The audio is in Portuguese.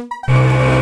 Música